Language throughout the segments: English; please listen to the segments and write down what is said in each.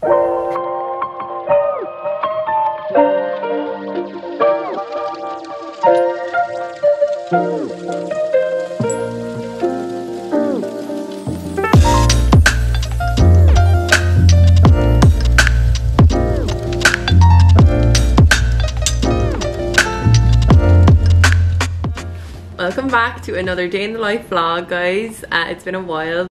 Welcome back to another day in the life vlog guys. Uh, it's been a while.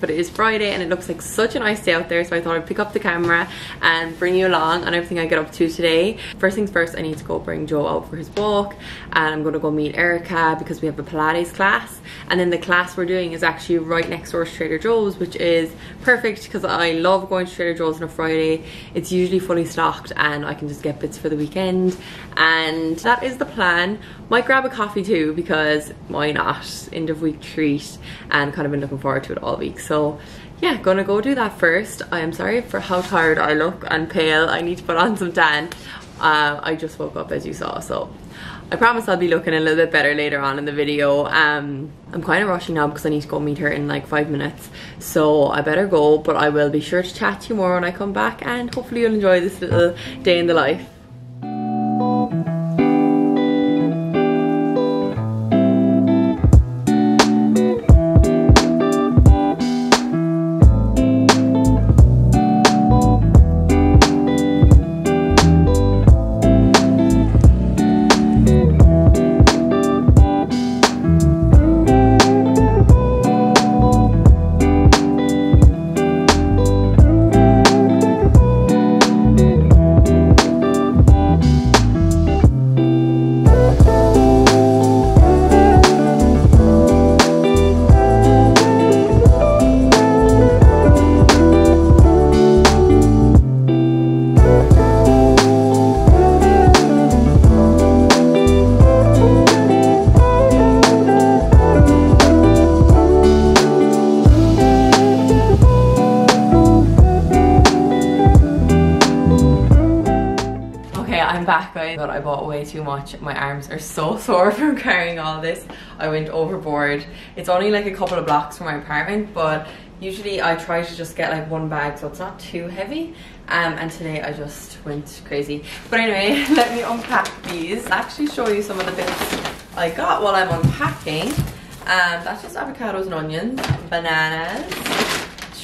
But it is Friday and it looks like such a nice day out there so I thought I'd pick up the camera and bring you along on everything I get up to today. First things first I need to go bring Joe out for his walk and I'm going to go meet Erica because we have a Pilates class and then the class we're doing is actually right next door to Trader Joe's which is perfect because I love going to Trader Joe's on a Friday. It's usually fully stocked and I can just get bits for the weekend and that is the plan. Might grab a coffee too because why not? End of week treat and kind of been looking forward to it all week. Yeah, gonna go do that first. I am sorry for how tired I look and pale. I need to put on some tan. Uh, I just woke up as you saw, so I promise I'll be looking a little bit better later on in the video. Um, I'm kind of rushing now because I need to go meet her in like five minutes. So I better go, but I will be sure to chat to you more when I come back and hopefully you'll enjoy this little day in the life. My arms are so sore from carrying all this. I went overboard. It's only like a couple of blocks from my apartment but usually I try to just get like one bag so it's not too heavy. Um, and today I just went crazy. But anyway let me unpack these. I actually show you some of the bits I got while I'm unpacking. Um, that's just avocados and onions bananas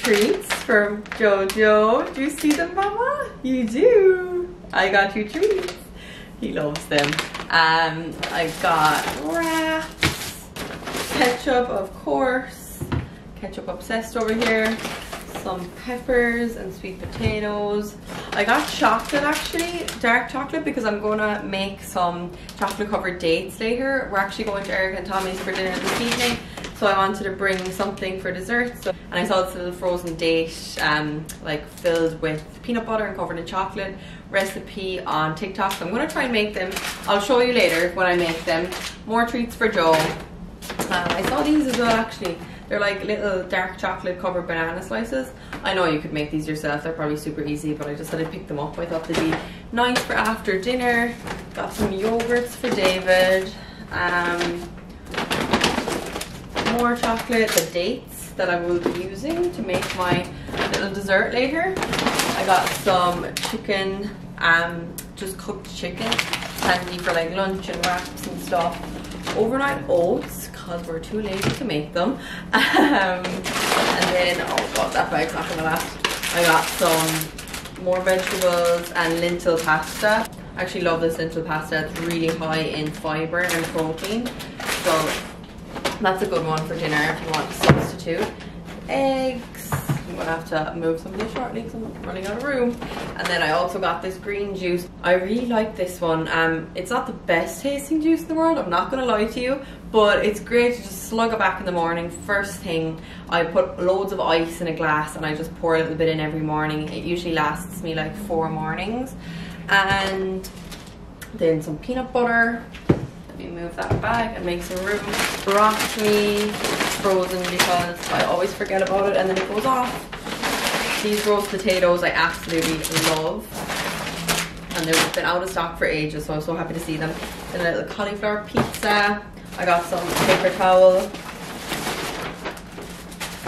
treats from Jojo. Do you see them mama? you do. I got you treats. He loves them. Um, I got wraps, ketchup, of course, ketchup obsessed over here, some peppers and sweet potatoes. I got chocolate actually, dark chocolate, because I'm gonna make some chocolate covered dates later. We're actually going to Erica and Tommy's for dinner this evening so I wanted to bring something for dessert. So, and I saw this little frozen date, um, like filled with peanut butter and covered in chocolate recipe on TikTok. So I'm gonna try and make them. I'll show you later when I make them. More treats for Joe. Uh, I saw these as well actually. They're like little dark chocolate covered banana slices. I know you could make these yourself. They're probably super easy, but I just had to pick them up. I thought they'd be nice for after dinner. Got some yogurts for David. Um, more chocolate, the dates that I will be using to make my little dessert later. I got some chicken, um, just cooked chicken, handy for like lunch and wraps and stuff. Overnight oats, because we're too lazy to make them. Um, and then, oh god, that bag's not gonna last. I got some more vegetables and lentil pasta. I actually love this lentil pasta. It's really high in fiber and protein. So that's a good one for dinner if you want to substitute. Eggs. I'm gonna have to move some of this shortly because I'm running out of room. And then I also got this green juice. I really like this one. Um, It's not the best tasting juice in the world, I'm not gonna lie to you, but it's great to just slug it back in the morning. First thing, I put loads of ice in a glass and I just pour a little bit in every morning. It usually lasts me like four mornings. And then some peanut butter let me move that bag and make some room. Broccoli, frozen because I always forget about it and then it goes off. These roast potatoes I absolutely love. And they've been out of stock for ages, so I'm so happy to see them. And a little cauliflower pizza. I got some paper towel.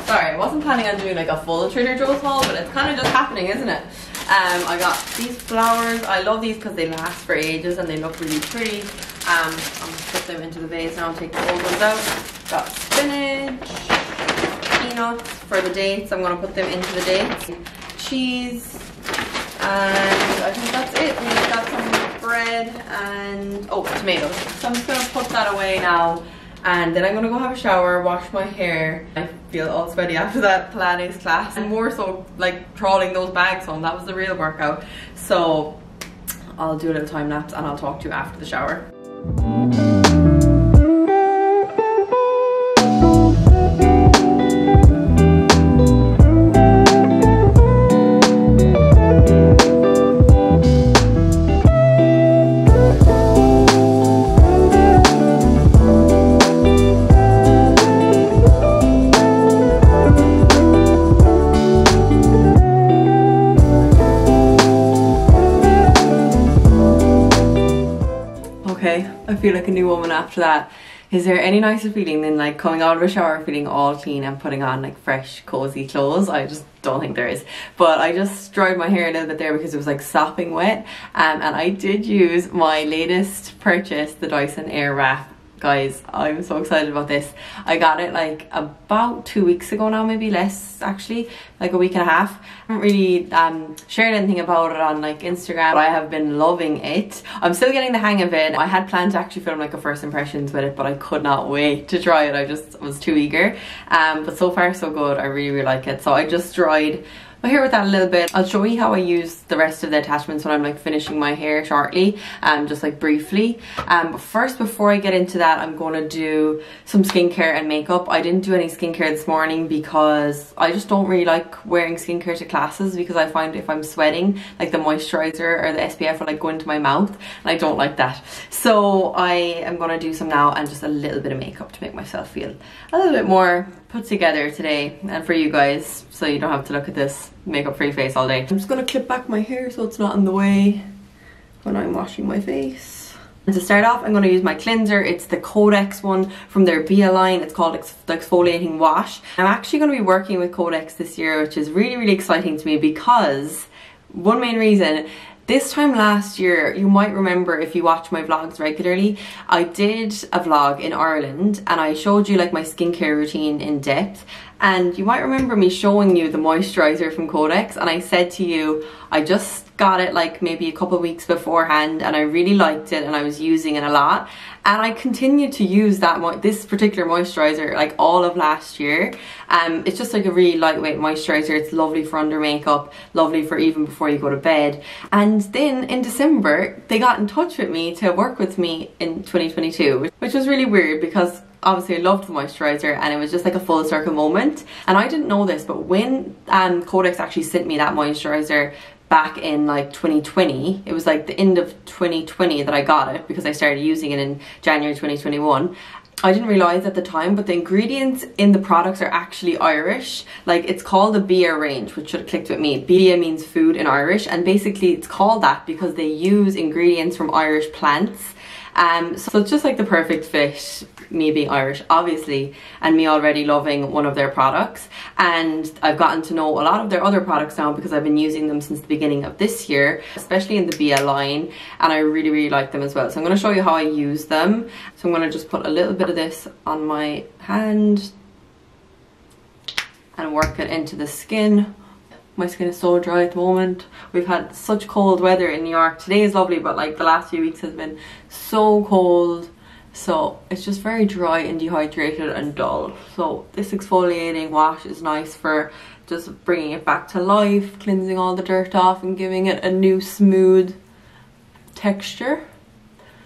sorry, I wasn't planning on doing like a full Trader Joe's haul, but it's kind of just happening, isn't it? Um, I got these flowers. I love these because they last for ages and they look really pretty. Um, I'm gonna put them into the vase now and take the old ones out. Got spinach, peanuts for the dates. I'm gonna put them into the dates. Cheese, and I think that's it. We've got some bread and oh, tomatoes. So I'm just gonna put that away now and then I'm gonna go have a shower, wash my hair. I feel all sweaty after that Pilates class and more so like trawling those bags home. That was the real workout. So I'll do a little time lapse and I'll talk to you after the shower. After that. Is there any nicer feeling than like coming out of a shower feeling all clean and putting on like fresh cozy clothes? I just don't think there is. But I just dried my hair a little bit there because it was like sopping wet um, and I did use my latest purchase, the Dyson Airwrap guys i'm so excited about this. I got it like about two weeks ago now maybe less actually like a week and a half. I haven't really um shared anything about it on like instagram i have been loving it. I'm still getting the hang of it. I had planned to actually film like a first impressions with it but i could not wait to try it. I just was too eager. Um but so far so good. I really really like it. So i just dried my hair with that a little bit. I'll show you how I use the rest of the attachments when I'm like finishing my hair shortly, um, just like briefly. Um, but first, before I get into that, I'm going to do some skincare and makeup. I didn't do any skincare this morning because I just don't really like wearing skincare to classes because I find if I'm sweating, like the moisturizer or the SPF will like go into my mouth and I don't like that. So I am going to do some now and just a little bit of makeup to make myself feel a little bit more put together today and for you guys so you don't have to look at this makeup free face all day. I'm just gonna clip back my hair so it's not in the way when I'm washing my face. And to start off, I'm going to use my cleanser. It's the Codex one from their Bia line. It's called Ex Exfoliating Wash. I'm actually going to be working with Codex this year, which is really, really exciting to me because one main reason this time last year, you might remember if you watch my vlogs regularly, I did a vlog in Ireland and I showed you like my skincare routine in depth. And you might remember me showing you the moisturizer from Codex and I said to you I just got it like maybe a couple weeks beforehand and I really liked it and I was using it a lot. And I continued to use that this particular moisturizer like all of last year. Um it's just like a really lightweight moisturizer. It's lovely for under makeup lovely for even before you go to bed. And then in December they got in touch with me to work with me in 2022 which was really weird because obviously I loved the moisturizer and it was just like a full circle moment. And I didn't know this but when um, Codex actually sent me that moisturizer back in like 2020 it was like the end of 2020 that I got it because I started using it in January 2021 I didn't realize at the time, but the ingredients in the products are actually Irish. Like it's called the Bia range, which should have clicked with me. Bia means food in Irish, and basically it's called that because they use ingredients from Irish plants. Um, so it's just like the perfect fit me being Irish, obviously, and me already loving one of their products. And I've gotten to know a lot of their other products now because I've been using them since the beginning of this year, especially in the Bia line, and I really, really like them as well. So I'm going to show you how I use them. So I'm going to just put a little bit of this on my hand and work it into the skin my skin is so dry at the moment. We've had such cold weather in New York. Today is lovely, but like the last few weeks has been so cold so it's just very dry and dehydrated and dull. So this exfoliating wash is nice for just bringing it back to life cleansing all the dirt off and giving it a new smooth texture.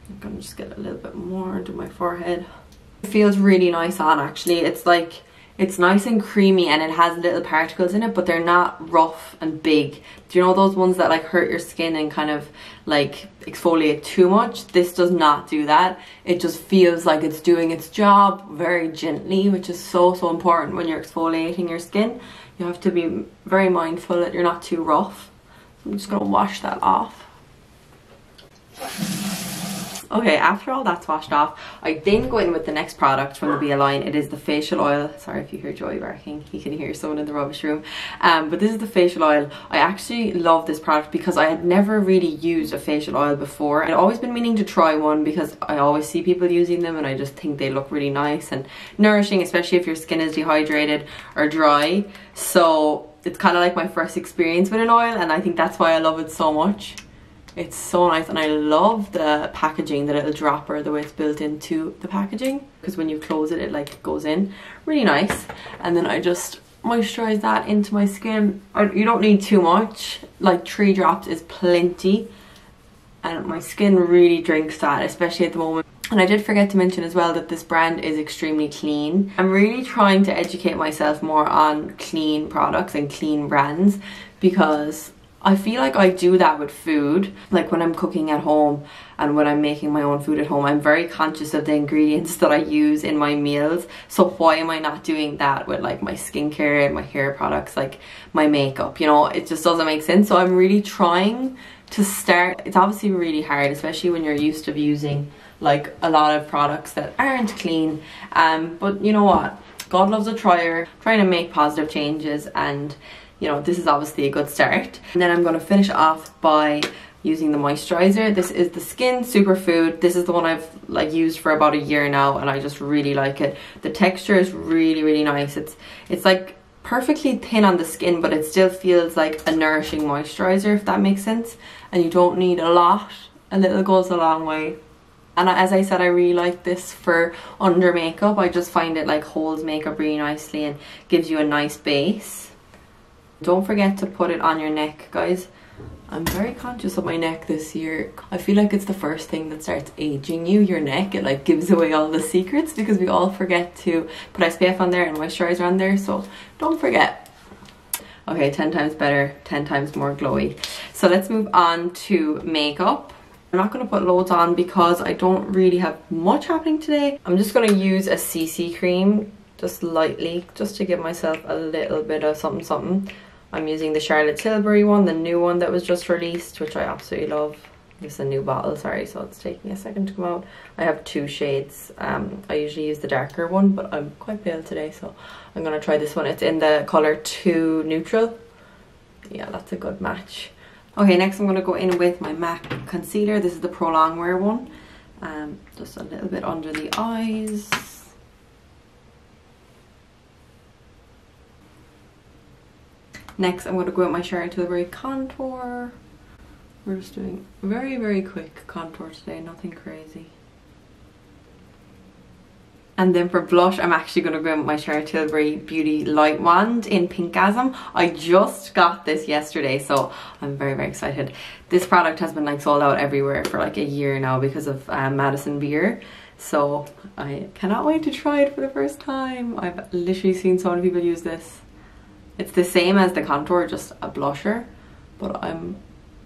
I'm gonna just get a little bit more into my forehead. It feels really nice on actually. It's like it's nice and creamy and it has little particles in it, but they're not rough and big. Do you know those ones that like hurt your skin and kind of like exfoliate too much? This does not do that. It just feels like it's doing its job very gently, which is so, so important when you're exfoliating your skin. You have to be very mindful that you're not too rough. I'm just gonna wash that off. Okay, after all that's washed off, I then go in with the next product from the Bia line. It is the facial oil. Sorry if you hear Joey barking. He can hear someone in the rubbish room. Um, but this is the facial oil. I actually love this product because I had never really used a facial oil before. I'd always been meaning to try one because I always see people using them and I just think they look really nice and nourishing, especially if your skin is dehydrated or dry. So it's kind of like my first experience with an oil and I think that's why I love it so much. It's so nice and I love the packaging, the little dropper, the way it's built into the packaging. Because when you close it, it like goes in. Really nice. And then I just moisturize that into my skin. you don't need too much. Like three drops is plenty. And my skin really drinks that, especially at the moment. And I did forget to mention as well that this brand is extremely clean. I'm really trying to educate myself more on clean products and clean brands because I feel like I do that with food. Like when I'm cooking at home and when I'm making my own food at home, I'm very conscious of the ingredients that I use in my meals. So why am I not doing that with like my skincare and my hair products, like my makeup, you know, it just doesn't make sense. So I'm really trying to start. It's obviously really hard, especially when you're used to using like a lot of products that aren't clean. Um, but you know what? God loves a trier, trying to make positive changes and you know, this is obviously a good start. And then I'm going to finish off by using the moisturizer. This is the Skin Superfood. This is the one I've like used for about a year now and I just really like it. The texture is really, really nice. It's, it's like perfectly thin on the skin but it still feels like a nourishing moisturizer if that makes sense. And you don't need a lot. A little goes a long way. And as I said, I really like this for under makeup. I just find it like holds makeup really nicely and gives you a nice base. Don't forget to put it on your neck, guys. I'm very conscious of my neck this year. I feel like it's the first thing that starts aging you, your neck. It like gives away all the secrets because we all forget to put SPF on there and moisturizer on there. So don't forget. Okay, 10 times better, 10 times more glowy. So let's move on to makeup. I'm not going to put loads on because I don't really have much happening today. I'm just going to use a CC cream just lightly just to give myself a little bit of something something. I'm using the Charlotte Tilbury one, the new one that was just released, which I absolutely love. It's a new bottle, sorry, so it's taking a second to come out. I have two shades. Um, I usually use the darker one, but I'm quite pale today, so I'm going to try this one. It's in the colour 2 Neutral. Yeah, that's a good match. Okay, next I'm going to go in with my MAC concealer. This is the Pro Longwear one. Um, just a little bit under the eyes. Next, I'm going to go with my Charlotte Tilbury contour. We're just doing very, very quick contour today, nothing crazy. And then for blush, I'm actually going to go with my Charlotte Tilbury Beauty Light Wand in Pinkgasm. I just got this yesterday, so I'm very, very excited. This product has been like sold out everywhere for like a year now because of um, Madison Beer. So I cannot wait to try it for the first time. I've literally seen so many people use this. It's the same as the contour, just a blusher, but I'm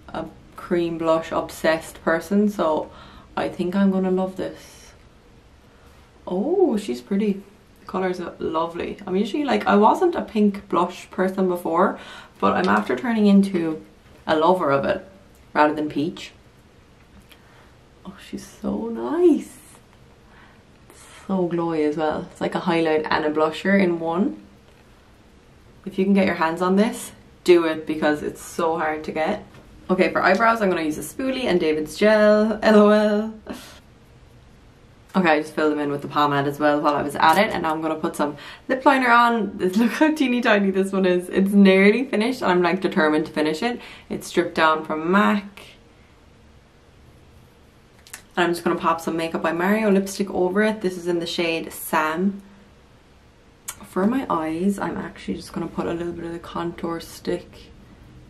a cream blush obsessed person, so I think I'm gonna love this. Oh, she's pretty. The colours are lovely. I'm usually like, I wasn't a pink blush person before, but I'm after turning into a lover of it rather than peach. Oh, she's so nice. so glowy as well. It's like a highlight and a blusher in one if you can get your hands on this do it because it's so hard to get. Okay for eyebrows I'm going to use a spoolie and David's gel. Lol. Okay I just filled them in with the pomade as well while I was at it and now I'm to put some lip liner on. Look how teeny tiny this one is. It's nearly finished and I'm like determined to finish it. It's Stripdown from MAC. And I'm just to pop some Makeup by Mario lipstick over it. This is in the shade Sam for my eyes, I'm actually just going to put a little bit of the contour stick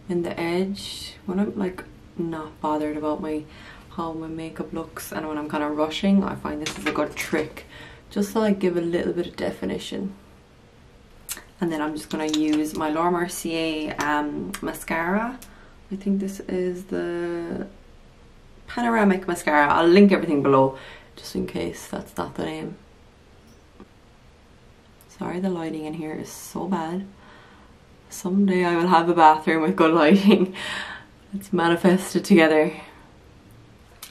in the edge when I'm like not bothered about my how my makeup looks and when I'm kind of rushing. I find this is a good trick just to like give a little bit of definition. And then I'm just going to use my Laura Mercier um, mascara. I think this is the panoramic mascara. I'll link everything below just in case that's not the name Sorry the lighting in here is so bad. Someday I will have a bathroom with good lighting. Let's manifest it together.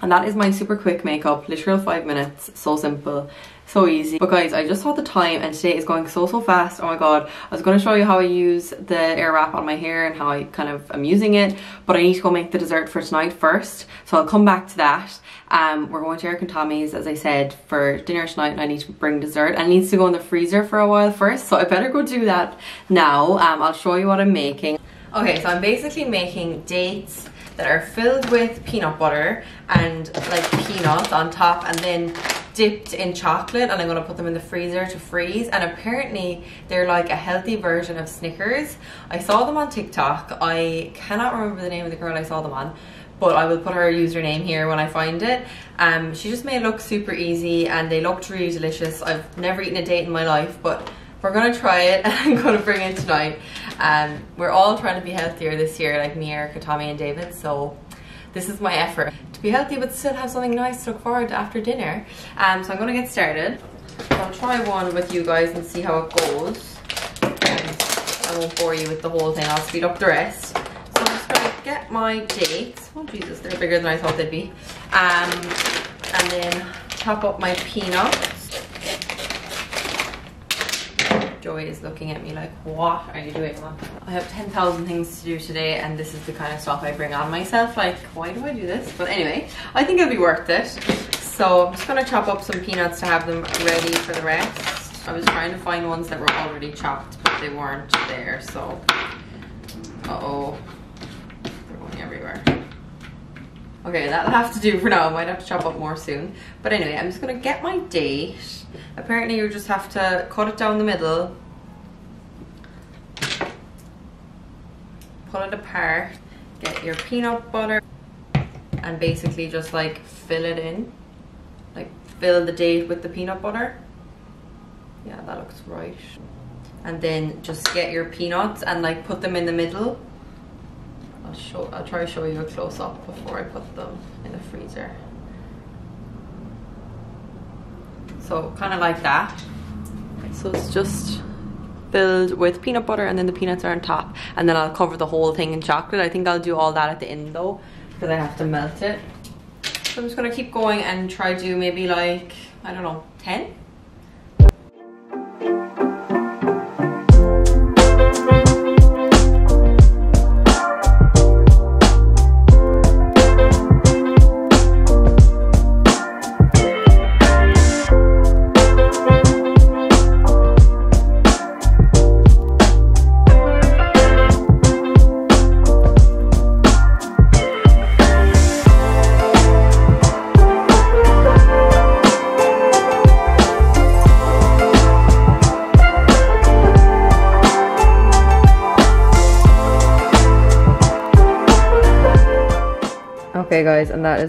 And that is my super quick makeup, literal five minutes, so simple so easy. But guys I just saw the time and today is going so so fast. Oh my god. I was going to show you how I use the air wrap on my hair and how I kind of am using it but I need to go make the dessert for tonight first. So I'll come back to that. Um, we're going to Erica and Tommy's as I said for dinner tonight and I need to bring dessert and it needs to go in the freezer for a while first so I better go do that now. Um, I'll show you what I'm making. Okay so I'm basically making dates that are filled with peanut butter and like peanuts on top and then dipped in chocolate and I'm going to put them in the freezer to freeze and apparently they're like a healthy version of Snickers. I saw them on TikTok. I cannot remember the name of the girl I saw them on but I will put her username here when I find it. Um, she just made it look super easy and they looked really delicious. I've never eaten a date in my life but we're gonna try it and I'm gonna bring it tonight. Um, we're all trying to be healthier this year like me, Erica, Tommy and David so this is my effort To be healthy but still have something nice to look forward to after dinner. Um, so I'm going to get started. I'll try one with you guys and see how it goes. I won't bore you with the whole thing, I'll speed up the rest. So I'm just going to get my dates. Oh Jesus, they're bigger than I thought they'd be. Um, and then chop up my peanuts. Joy is looking at me like, what are you doing, Mom? I have 10,000 things to do today and this is the kind of stuff I bring on myself. Like, why do I do this? But anyway, I think it'll be worth it. So I'm just gonna chop up some peanuts to have them ready for the rest. I was trying to find ones that were already chopped, but they weren't there, so. Uh-oh. They're going everywhere. Okay, that'll have to do for now. I might have to chop up more soon. But anyway, I'm just gonna get my date Apparently you just have to cut it down the middle, pull it apart, get your peanut butter and basically just like fill it in. Like fill the date with the peanut butter. Yeah, that looks right. And then just get your peanuts and like put them in the middle. I'll show I'll try to show you a close up before I put them in the freezer. So kind of like that. So it's just filled with peanut butter and then the peanuts are on top and then I'll cover the whole thing in chocolate. I think I'll do all that at the end though because I have to melt it. So I'm just gonna keep going and try to do maybe like, I don't know, 10?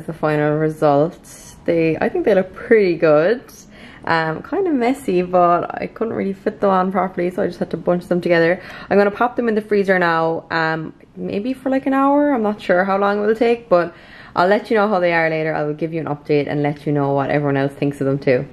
The final result. They, I think they look pretty good. Um, kind of messy, but I couldn't really fit them on properly, so I just had to bunch them together. I'm going to pop them in the freezer now, um, maybe for like an hour. I'm not sure how long it will take, but I'll let you know how they are later. I will give you an update and let you know what everyone else thinks of them too.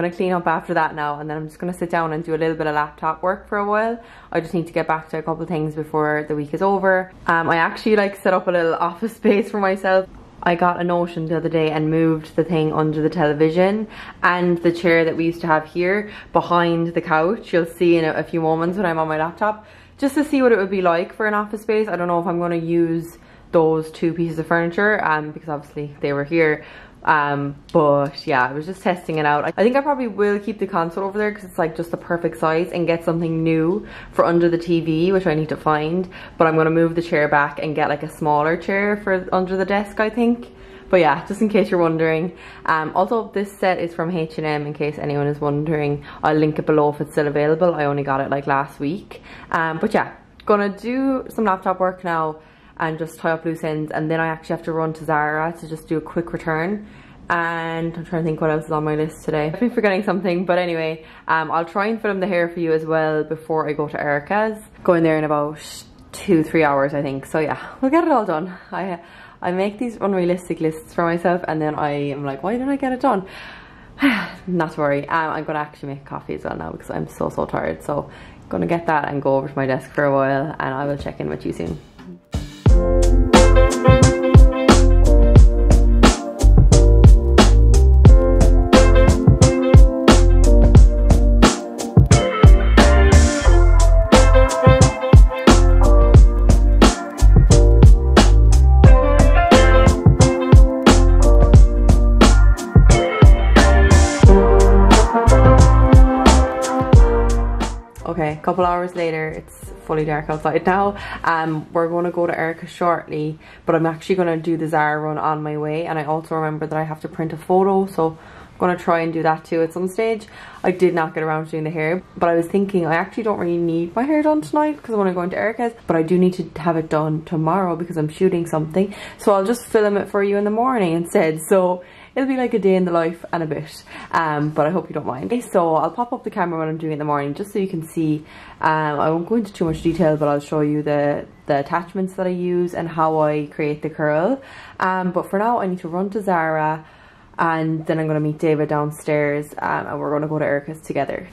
I'm gonna clean up after that now and then I'm just gonna sit down and do a little bit of laptop work for a while. I just need to get back to a couple things before the week is over. Um, I actually like set up a little office space for myself. I got a notion the other day and moved the thing under the television and the chair that we used to have here behind the couch. You'll see in a, a few moments when I'm on my laptop just to see what it would be like for an office space. I don't know if I'm going to use those two pieces of furniture um, because obviously they were here um but yeah i was just testing it out. I think i probably will keep the console over there because it's like just the perfect size and get something new for under the tv which i need to find. But i'm going to move the chair back and get like a smaller chair for under the desk i think. But yeah just in case you're wondering. Um also this set is from h&m in case anyone is wondering i'll link it below if it's still available. I only got it like last week. Um but yeah gonna do some laptop work now and just tie up loose ends and then I actually have to run to Zara to just do a quick return and I'm trying to think what else is on my list today. I've been forgetting something but anyway um, I'll try and film the hair for you as well before I go to Erica's. Going there in about two three hours I think so yeah we'll get it all done. I I make these unrealistic lists for myself and then I am like why didn't I get it done? Not to worry um, I'm gonna actually make coffee as well now because I'm so so tired so gonna get that and go over to my desk for a while and I will check in with you soon. Thank you. Fully dark outside now. Um, we're going to go to Erica shortly, but I'm actually going to do the Zara run on my way. And I also remember that I have to print a photo, so I'm going to try and do that too at some stage. I did not get around to doing the hair, but I was thinking I actually don't really need my hair done tonight because I want to go into Erica's, but I do need to have it done tomorrow because I'm shooting something. So I'll just film it for you in the morning instead. So it'll be like a day in the life and a bit um, but I hope you don't mind. So I'll pop up the camera when I'm doing it in the morning just so you can see. Um, I won't go into too much detail but I'll show you the the attachments that I use and how I create the curl. Um, but for now I need to run to Zara and then I'm going to meet David downstairs um, and we're going to go to Erica's together.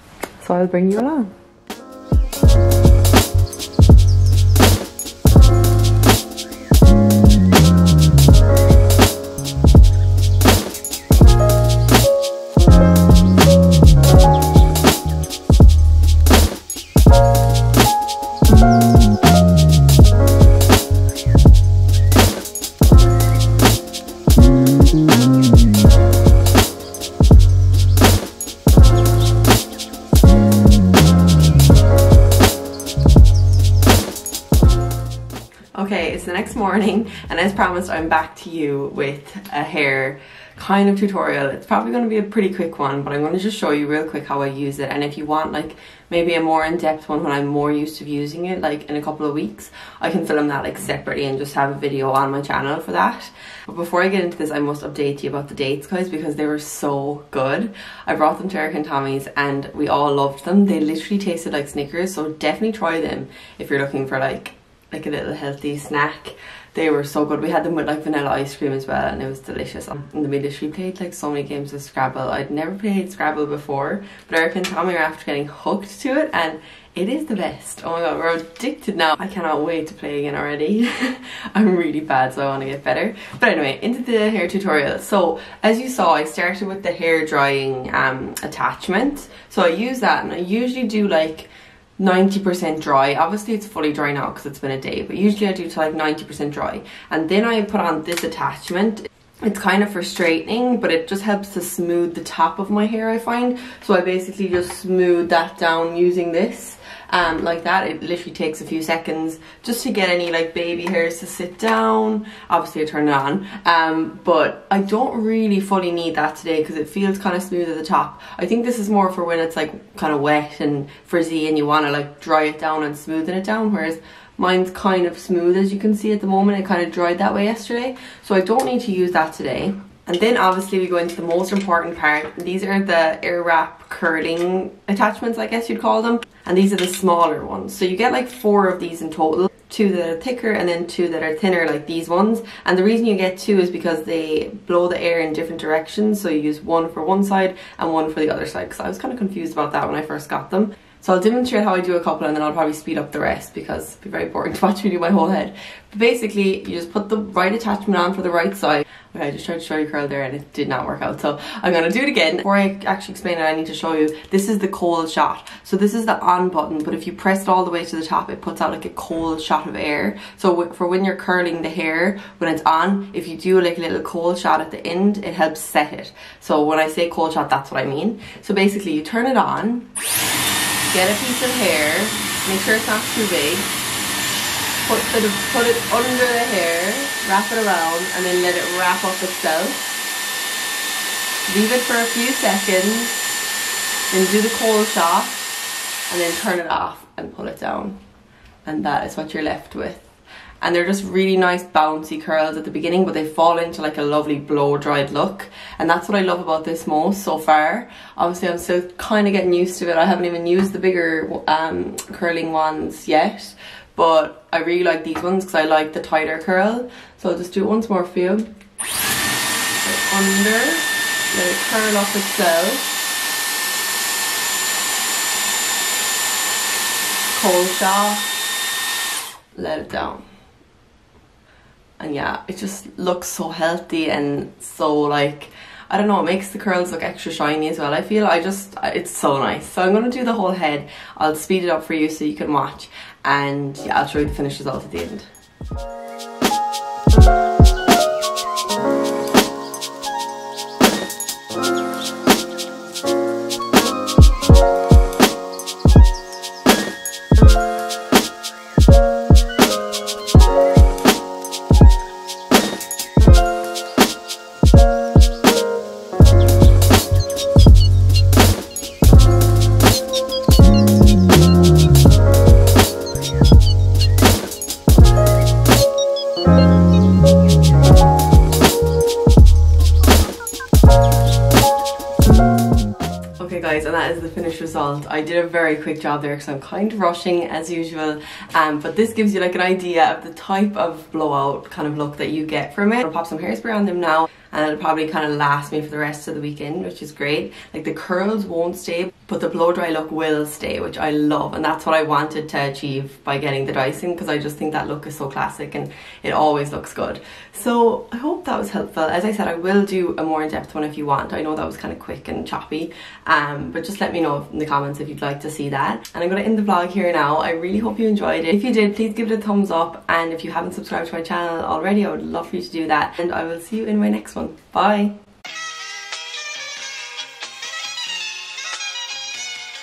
So I'll bring you along morning and as promised I'm back to you with a hair kind of tutorial. It's probably going to be a pretty quick one but I'm going to just show you real quick how I use it and if you want like maybe a more in-depth one when I'm more used to using it like in a couple of weeks I can film that like separately and just have a video on my channel for that. But before I get into this I must update you about the dates guys because they were so good. I brought them to Erica and Tommy's and we all loved them. They literally tasted like Snickers so definitely try them if you're looking for like like a little healthy snack they were so good. We had them with like vanilla ice cream as well and it was delicious. And then we literally played like so many games of Scrabble. I'd never played Scrabble before but Erica and Tommy are after getting hooked to it and it is the best. Oh my god, we're addicted now. I cannot wait to play again already. I'm really bad so I want to get better. But anyway, into the hair tutorial. So as you saw, I started with the hair drying um, attachment. So I use that and I usually do like 90% dry. Obviously it's fully dry now because it's been a day, but usually I do to like 90% dry. And then I put on this attachment. It's kind of for straightening, but it just helps to smooth the top of my hair, I find. So I basically just smooth that down using this um, like that. It literally takes a few seconds just to get any like baby hairs to sit down. Obviously I turn it on, um, but I don't really fully need that today because it feels kind of smooth at the top. I think this is more for when it's like kind of wet and frizzy and you want to like dry it down and smoothen it down, whereas mine's kind of smooth as you can see at the moment. It kind of dried that way yesterday, so I don't need to use that today. And then obviously we go into the most important part. These are the air wrap curling attachments, I guess you'd call them. And these are the smaller ones. So you get like four of these in total. Two that are thicker and then two that are thinner like these ones. And the reason you get two is because they blow the air in different directions. So you use one for one side and one for the other side. Because I was kind of confused about that when I first got them. So I'll demonstrate how I do a couple and then I'll probably speed up the rest because it'd be very boring to watch me do my whole head. But basically, you just put the right attachment on for the right side. Okay, I just tried to show you curl there and it did not work out. So I'm gonna do it again. Before I actually explain it, I need to show you, this is the cold shot. So this is the on button, but if you press it all the way to the top, it puts out like a cold shot of air. So for when you're curling the hair, when it's on, if you do like a little cold shot at the end, it helps set it. So when I say cold shot, that's what I mean. So basically you turn it on, get a piece of hair, make sure it's not too big, put, the, put it under the hair, wrap it around, and then let it wrap up itself. Leave it for a few seconds, then do the cold shot, and then turn it off and pull it down. And that is what you're left with and they're just really nice bouncy curls at the beginning but they fall into like a lovely blow dried look. And that's what I love about this most so far. Obviously I'm still kind of getting used to it. I haven't even used the bigger um, curling ones yet but I really like these ones because I like the tighter curl. So I'll just do it once more for you. Under let it curl up itself. Cold shot let it down and yeah it just looks so healthy and so like I don't know it makes the curls look extra shiny as well. I feel I just it's so nice. So I'm gonna do the whole head. I'll speed it up for you so you can watch. And yeah I'll show you the finished result at the end that is the finished result. I did a very quick job there because I'm kind of rushing as usual. Um, but this gives you like an idea of the type of blowout kind of look that you get from it. I'll pop some hairspray on them now and it'll probably kind of last me for the rest of the weekend which is great like the curls won't stay but the blow dry look will stay which I love and that's what I wanted to achieve by getting the Dyson because I just think that look is so classic and it always looks good. So I hope that was helpful. As I said I will do a more in-depth one if you want. I know that was kind of quick and choppy um, but just let me know in the comments if you'd like to see that. And I'm going to end the vlog here now. I really hope you enjoyed it. If you did please give it a thumbs up and if you haven't subscribed to my channel already I would love for you to do that and I will see you in my next one. Bye.